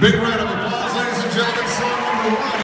Big round of applause, ladies and gentlemen. Song number one.